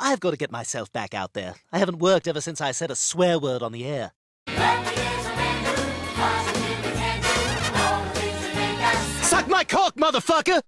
I've got to get myself back out there. I haven't worked ever since I said a swear word on the air. Suck my cock, motherfucker!